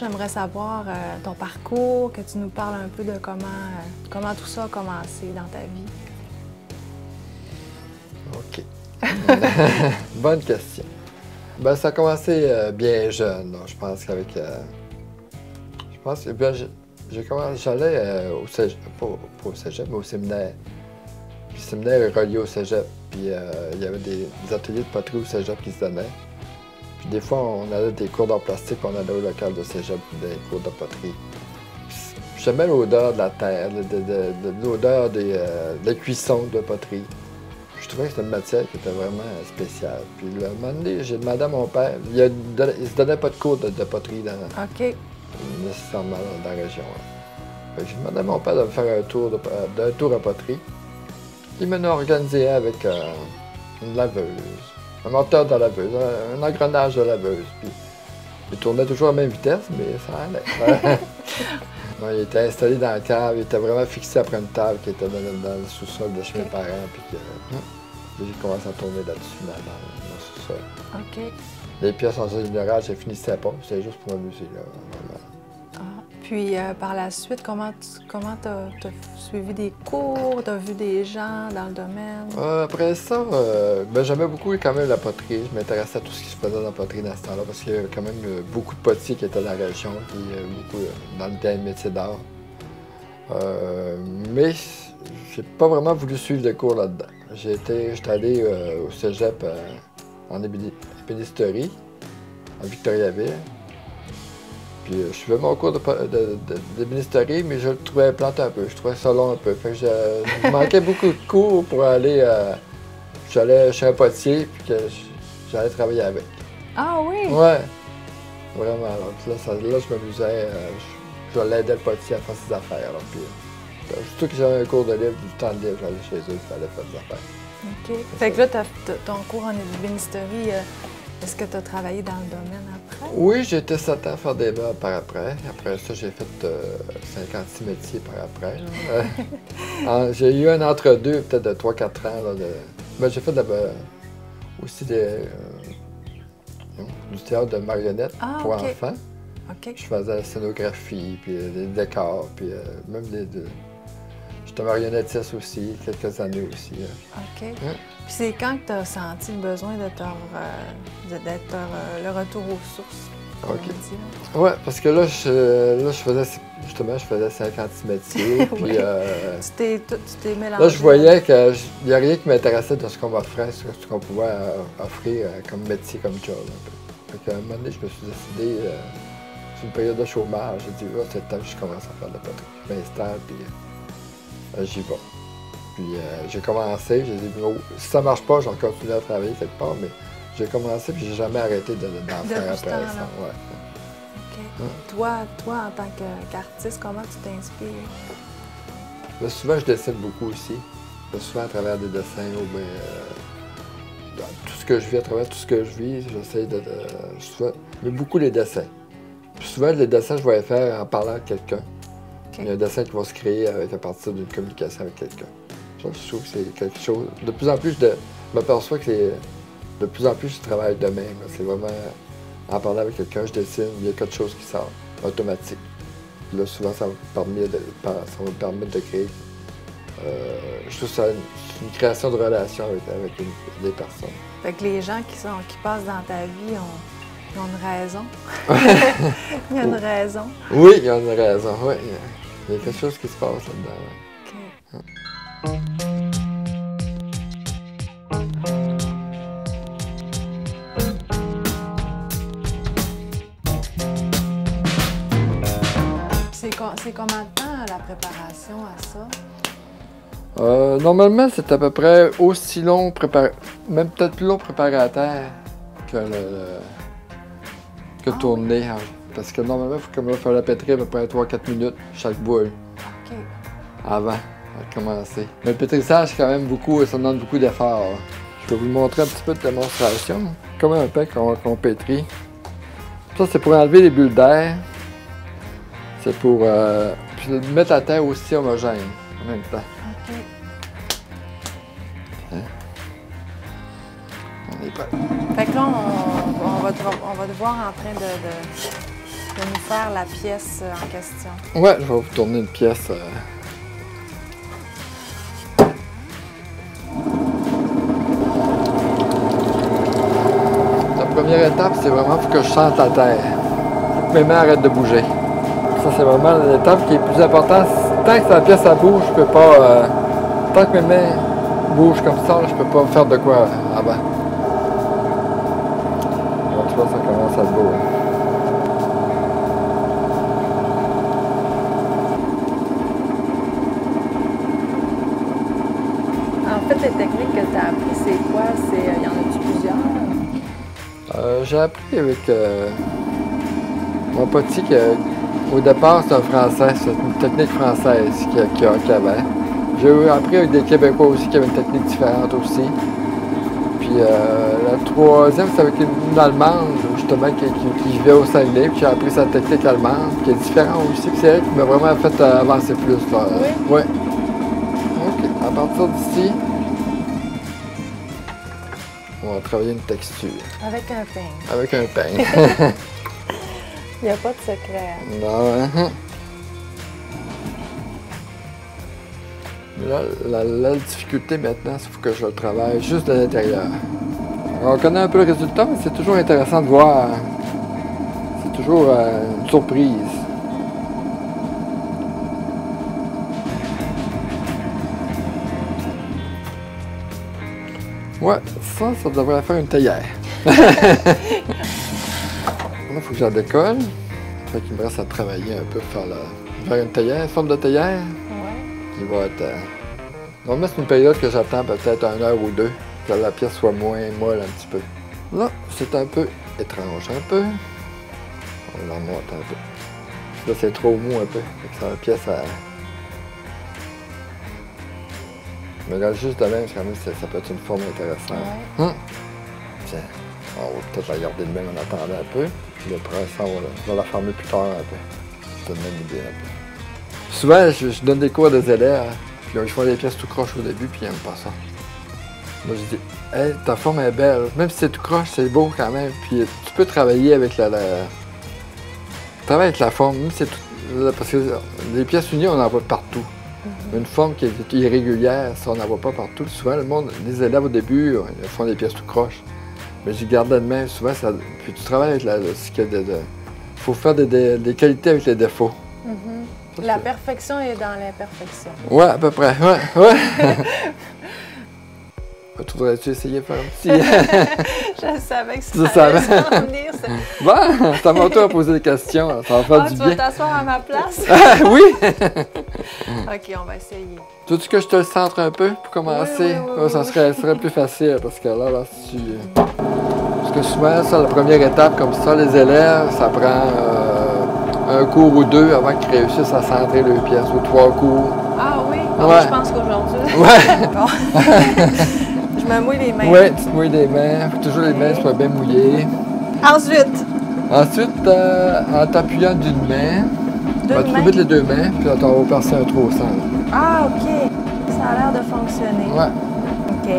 j'aimerais savoir euh, ton parcours, que tu nous parles un peu de comment, euh, comment tout ça a commencé dans ta vie. OK. Bonne question. Ben, ça a commencé euh, bien jeune. Je pense qu'avec. je pense que ben. J'allais au cégep, pas, au cégep, mais au séminaire. Puis le séminaire est relié au cégep. Puis il y avait des, des ateliers de poterie au cégep qui se donnaient. Des fois, on allait des cours d'art plastique, on allait au local de cégep, des cours de poterie. J'aimais l'odeur de la terre, de, de- de- de l'odeur des, euh, des cuissons de poterie. Je trouvais que c'était une matière qui était vraiment spéciale. Puis le un moment donné, j'ai demandé à mon père, il, ne se donnait pas de cours de, poterie dans, nécessairement dans la région. hein. J'ai demandé à mon père de me faire un tour de, d'un tour à poterie. Il m'en a organisé avec euh, une laveuse, un moteur de laveuse, un, un engrenage de laveuse. Puis il tournait toujours à la même vitesse, mais ça allait. Ouais, il était installé dans la cave, il était vraiment fixé après une table qui était dans, le- dans le sous-sol de chez mes parents. Puis que, j'ai commencé à tourner là-dessus, dans, le sous-sol. OK. Les pièces en général, je finissais pas, c'était juste pour m'amuser. là, vraiment. Puis euh, par la suite, comment tu comment t'as suivi des cours, t'as vu des gens dans le domaine? Euh, après ça, euh, ben, j'aimais beaucoup quand même la poterie. Je m'intéressais à tout ce qui se faisait dans la poterie dans ce temps-là parce qu'il y avait quand même beaucoup de potiers qui étaient dans la région, puis beaucoup dans le dernier métier d'art. Mais j'ai pas vraiment voulu suivre de cours là-dedans. J'étais allé au cégep en ébéni- ébénisterie, à Victoriaville. Puis euh, je suivais mon cours de, de- mais je le trouvais plate un peu. Je trouvais ça long un peu. Fait que je, je manquais beaucoup de cours pour aller. euh, j'allais chez un potier, puis que j'allais travailler avec. Ah oui! Ouais, vraiment. Alors, là, ça- là, je m'amusais. euh, je, je l'aidais le potier à faire ses affaires. puis, euh, surtout que j'avais un cours de livre, du temps de livre, j'allais chez eux, il fallait faire des affaires. OK. Fait que là, t'as- ton cours en ébénisterie, est-ce que tu as travaillé dans le domaine après? Oui, j'ai été 7 ans à faire des meubles par après. Après ça, j'ai fait euh, 56 métiers par après. Euh, j'ai eu un entre-deux, peut-être de 3-4 ans. Là, de... ben, j'ai fait de ben, aussi des, euh, du théâtre de marionnettes Ah, pour enfants. Je faisais la scénographie, puis euh, des décors, puis euh, même des... de- J'étais marionnettiste aussi, quelques années aussi. là. OK. C'est quand que tu as senti le besoin de te d'être euh, le retour aux sources? OK. dit, là? Ouais, parce que là, je, là, je faisais, justement, je faisais 56 métiers, puis... Oui. euh, Tu t'es, mélangé. Là, je voyais qu'il n'y a rien qui m'intéressait de ce qu'on m'offrait, sur ce qu'on pouvait euh, offrir comme métier, comme job. Un peu. Fait qu'à un moment donné, je me suis décidé, sur une période de chômage, j'ai dit, oh, c'est le temps que je commence à faire de la poterie. Je m'installe, puis j'y vais. Puis euh, j'ai commencé, j'ai dit, oh, si ça marche pas, j'en continue à travailler quelque part, mais j'ai commencé, puis j'ai jamais arrêté de- d'en Depuis faire ce après ça. Ouais. OK. Toi, toi, en tant qu'artiste, comment tu t'inspires? Là, souvent, je dessine beaucoup aussi. Là, souvent, à travers des dessins ou bien. euh, dans tout ce que je vis, à travers tout ce que je vis, j'essaie de. de souvent, mais beaucoup les dessins. Puis souvent, les dessins, je vais les faire en parlant à quelqu'un. Il y a un dessin qui va se créer avec, à partir d'une communication avec quelqu'un. Je trouve que c'est quelque chose. De plus en plus, je m'aperçois que c'est. De plus en plus, je travaille de même. C'est vraiment. En parlant avec quelqu'un, je dessine, il y a quelque chose qui sort, automatique. Puis là, souvent, ça me permet de, ça me permet de créer. euh, je trouve que ça c'est une création de relation avec, avec une- des personnes. Fait que les gens qui, sont, qui passent dans ta vie ont, ils ont une raison. Il y a une raison. Oui, il y a une raison, oui. Il y a- quelque chose qui se passe là-dedans. OK. C'est combien de temps la préparation à ça? Euh, normalement, c'est à peu près aussi long, prépar- même peut-être plus long terre que le, le- que Ah tourner. hein. Parce que normalement, il faut comme là, faire la pétrir à peu près 3-4 minutes chaque boule OK. avant de commencer. Mais le pétrissage, c'est quand même beaucoup, ça demande beaucoup d'efforts. Je vais vous montrer un petit peu de démonstration. Comme un peu qu'on qu'on pétrit. Ça, c'est pour enlever les bulles d'air. C'est pour euh, puis mettre la terre aussi homogène en même temps. OK. On est prêt. Fait que là, on, on va, te, on va te voir en train de, de, de nous faire la pièce euh, en question. Ouais, je vais vous tourner une pièce. euh. Première étape, c'est vraiment faut que je sente la terre. Que mes mains arrêtent de bouger. Ça, c'est vraiment l'étape qui est plus importante. Tant que la pièce elle bouge, je peux pas. euh, tant que mes mains bougent comme ça, je peux pas faire de quoi avant. Bon, tu vois, ça commence à bouger. En fait, les techniques que tu as apprises, c'est quoi? C'est, euh, y en a-tu plusieurs? Euh, j'ai appris avec euh, mon petit que au départ c'est un français, c'est une technique française qu'il qui qui avait. J'ai appris avec des Québécois aussi qui avaient une technique différente aussi. Puis euh, la troisième, c'est avec une, Allemande, justement, qui, qui- qui vivait au Saguenay, puis j'ai appris sa technique allemande, qui est différente aussi. Puis c'est elle qui m'a vraiment fait euh, avancer plus. Là. Oui? Ouais. OK. À partir d'ici, va travailler une texture Avec un peigne. avec un peigne. Il n'y a pas de secret. Non, hein? Mais Là, la, la difficulté maintenant, c'est que je le travaille juste de l'intérieur. On connaît un peu le résultat, mais c'est toujours intéressant de voir. C'est toujours euh, une surprise. Ouais, ça, ça devrait faire une théière. Là, il faut que j'en décolle. Fait qu'il me reste à travailler un peu pour faire, la... faire une théière, une forme de théière Ouais. qui va être. euh, Normalement, c'est une période que j'attends peut-être une heure ou deux, que la pièce soit moins molle un petit peu. Là, c'est un peu étrange, un peu. On la monte un peu. Là, c'est trop mou un peu. Fait que ça, la pièce, Mais là, juste de même, quand même, ça, ça peut être une forme intéressante. Ouais. Hum. Tiens, on va peut-être la garder de même en attendant un peu. Puis le prince, on va, la- on va la fermer plus tard un peu. Ça donne une idée un peu. Souvent, je, je donne des cours à des élèves, puis là, ils font des pièces tout croche au début, puis ils n'aiment pas ça. Moi, je dis, hey, ta forme est belle. Même si c'est tout croche, c'est beau quand même. Puis tu peux travailler avec la. la... Travailler avec la forme, même si c'est tout. Parce que les pièces unies, on en voit partout. Une forme qui est irrégulière, ça, on n'en voit pas partout. Souvent, le monde, les élèves au début, ils font des pièces tout croches. Mais je garde de même, souvent, ça, puis tu travailles avec la. Il faut faire des, des- des qualités avec les défauts. Mhm. Ça, La perfection est dans l'imperfection. Ouais, à peu près. Ouais, ouais. tu voudrais-tu essayer de faire un petit. Je savais que ça allait venir. ça. bon, c'est à poser des questions. Ça va faire Ah, du tu vas bien. t'asseoir à ma place? Ah, oui! OK, on va essayer. Tu veux que je te le centre un peu pour commencer? Oui, oui, oui, ça oui. serait, plus facile parce que là, là, si tu. Parce que souvent, ça, la première étape comme ça, les élèves, ça prend euh, un cours ou deux avant qu'ils réussissent à centrer leurs pièces, ou trois cours. Ah oui? Ah, Ouais. Je pense qu'aujourd'hui. Ouais! Bon. je me mouille les mains. Ouais, tu te mouilles les mains, faut toujours les mains soient bien mouillées. Ensuite, Ensuite, euh, en t'appuyant d'une main, tu peux mettre les deux mains, puis tu vas percer un trou au centre. ah, OK. Ça a l'air de fonctionner. Ouais. OK.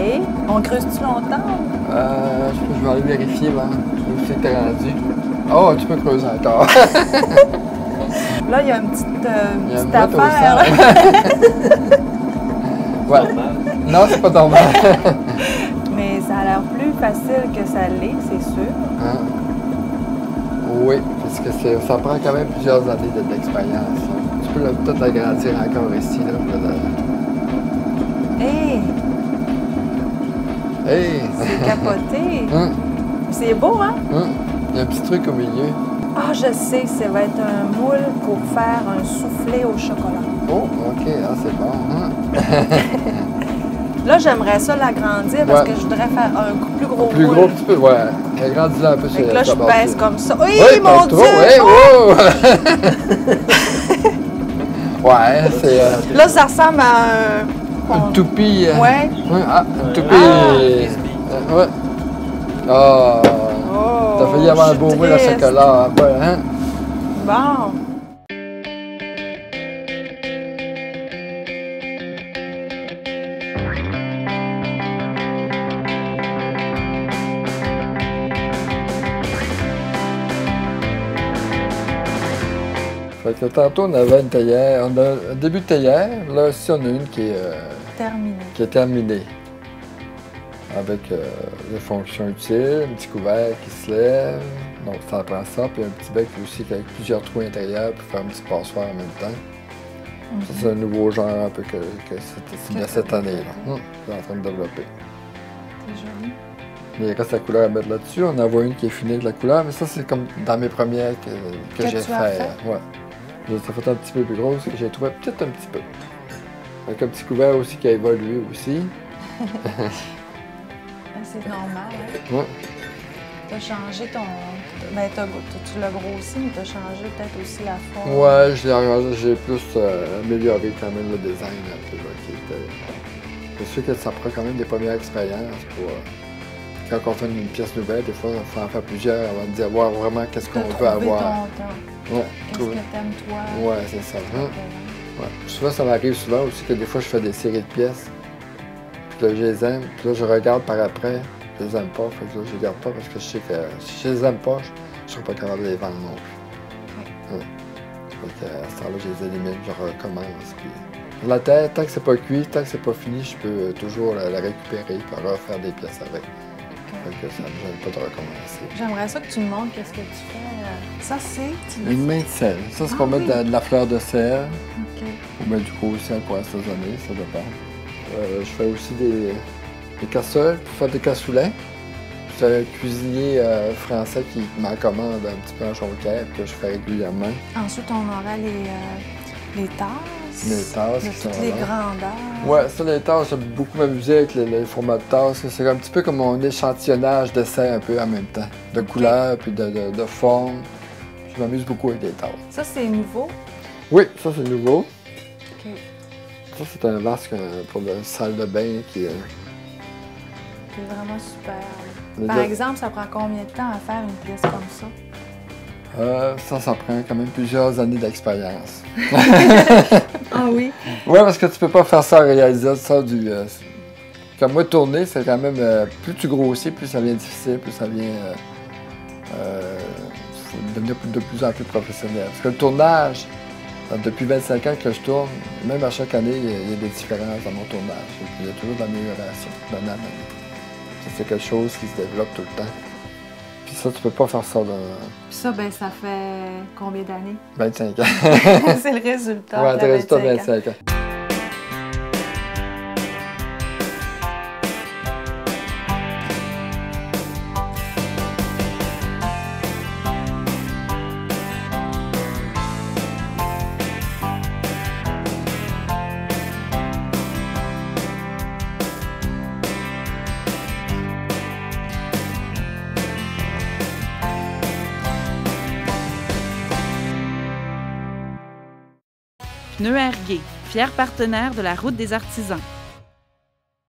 On creuse-tu longtemps? Euh, je, peux- je vais aller vérifier, où c'est que t'es rendu. Oh, tu peux creuser encore. Là, il y a une petite, euh, Il y a une petite boîte au affaire. centre. ouais. Non, c'est pas normal. facile que ça l'est, c'est sûr. Hein? Oui, parce que ça prend quand même plusieurs années de- d'expérience. hein. Tu peux là, peut-être l'agrandir encore ici. Là, le- Hé, Hey! c'est capoté. Hein? c'est beau, hein? Hein? Il y a un petit truc au milieu. Ah, je sais, ça va être un moule pour faire un soufflé au chocolat. Oh, ok, ah, c'est bon. Hein? Là, j'aimerais ça l'agrandir parce Ouais. que je voudrais faire un plus gros Plus moule. gros un petit peu, ouais. Agrandis-le un peu Fait sur que là, je pèse comme ça. Oui, Ouais, mon Dieu! trop, ouais, oh! ouais, c'est euh, Là, ça ressemble à un... une toupie. euh, Ouais. ouais, ah, une toupie. Ah. euh, ouais. Ah, Oh, t'as failli avoir un beau moule à chocolat. Ouais, hein? Bon. Fait que tantôt, on avait une théière, on a un début de théière. Là, ici, on a une qui est, euh, Terminé. qui est terminée. Avec euh, les fonctions utiles, un petit couvert qui se lève. Donc, ça prend ça. Puis un petit bec aussi avec plusieurs trous intérieurs pour faire un petit passoire en même temps. Ça, c'est un nouveau genre un peu que, que de cette année-là. Hum, c'est en train de développer. C'est joli. Mais il reste la couleur à mettre là-dessus? On en voit une qui est finie avec la couleur, mais ça, c'est comme dans mes premières que, que Que j'ai fait. fait? Ouais. Je les ai fait un petit peu plus grosse, que j'ai trouvé peut-être un petit peu. Avec un petit couvert aussi qui a évolué aussi. Ah, C'est normal. hein. Ouais. Tu as changé ton. Ben, t'as- tu l'as grossi, mais tu as changé peut-être aussi la forme. Ouais, je j'ai plus euh, amélioré quand même le design un peu. là, qui était- C'est sûr que ça prend quand même des premières expériences pour. euh, quand on fait une pièce nouvelle, des fois, il faut en faire plusieurs avant de dire voir vraiment qu'est-ce qu'on veut avoir. ton. Ouais, Qu'est-ce que t'aimes toi? Ouais, c'est ça. Hein? Ouais. Ouais. Souvent, ça m'arrive souvent aussi que des fois, je fais des séries de pièces. Puis là, je les aime. Puis là, je regarde par après. Je les aime pas. Fait que là, je les garde pas parce que je sais que si je les aime pas, je, je serai pas capable de les vendre non plus. Ouais. Fait que à ce temps-là, je les élimine, je recommence. Puis... La tête, tant que c'est pas cuit, tant que c'est pas fini, je peux toujours la, la récupérer et refaire des pièces avec. Fait que ça me gêne pas de recommencer. J'aimerais ça que tu me montres qu'est-ce que tu fais. euh. Ça, c'est. Une main de sel. Ça, c'est Ah pour mettre de, la fleur de sel. OK. Ou bien du gros sel pour assaisonner, ça dépend. Euh, je fais aussi des, des casseroles pour faire des cassoulets. C'est un cuisinier euh, français qui m'en commande un petit peu en jonquière que je fais régulièrement. Ensuite, on aura les, euh, les tasses. Les tasses De qui sont toutes les là. grandeurs. Ouais, ça, les tasses, j'aime beaucoup m'amuser avec les, les formats de tasses. C'est un petit peu comme mon échantillonnage d'essai un peu en même temps. De couleurs puis de, de, de formes. Je m'amuse beaucoup avec les tasses. Ça, c'est nouveau? Oui, ça c'est nouveau. OK. Ça, c'est un vasque euh, pour la salle de bain qui est. C'est vraiment super. Les Par exemple, ça prend combien de temps à faire une pièce comme ça? Euh, ça, ça prend quand même plusieurs années d'expérience. Ah oui? Parce que tu peux pas faire ça réaliser ça du. euh, comme moi, tourner, c'est quand même. euh, plus tu grossis, plus ça devient difficile, plus ça devient. Euh, euh, faut devenir de plus en plus professionnel. Parce que le tournage, depuis 25 ans que je tourne, même à chaque année, il y a, des différences dans mon tournage. Il y a toujours de en c'est quelque chose qui se développe tout le temps. Puis ça, tu peux pas faire ça dans Puis ça, ben, ça fait combien d'années? 25 ans. c'est le résultat. ouais, de t'as résultat de 25 ans. 25 ans. Pneu Ergué, fier partenaire de la route des artisans.